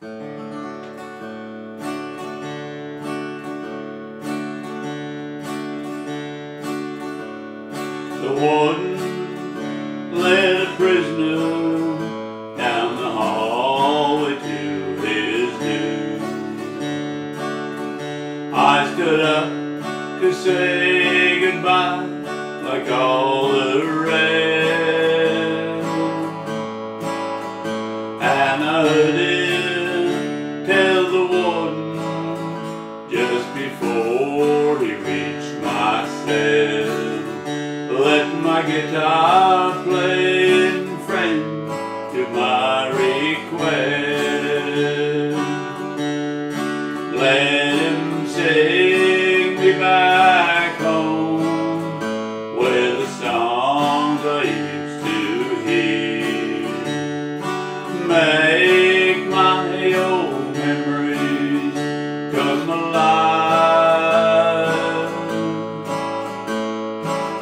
The warden led a prisoner down the hallway to his doom. I stood up to say goodbye like all the rest. And I my guitar playing friend to my request. Let him sing me back home where the songs I used to hear make my old memories come alive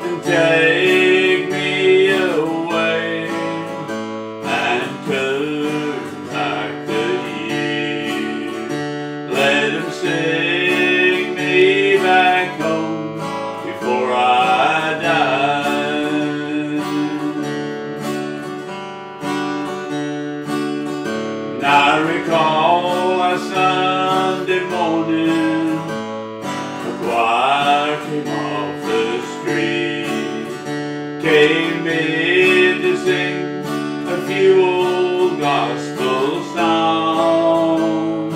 and take I recall a Sunday morning, a choir came off the street, came in to sing a few old gospel songs.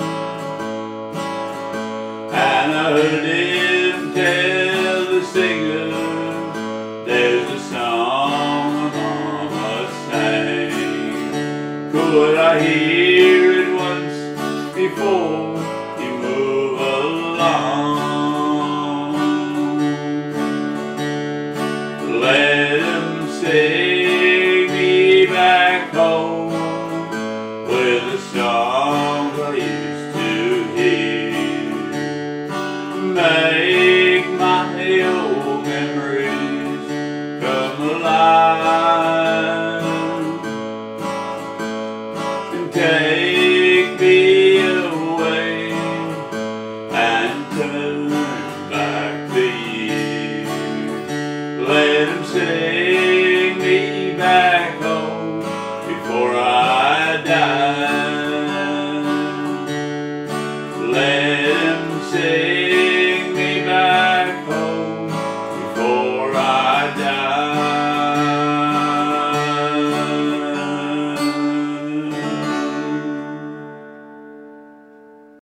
And I heard him tell the singer, there's a song I mama sang. Could I hear before you move along? Let him sing me back home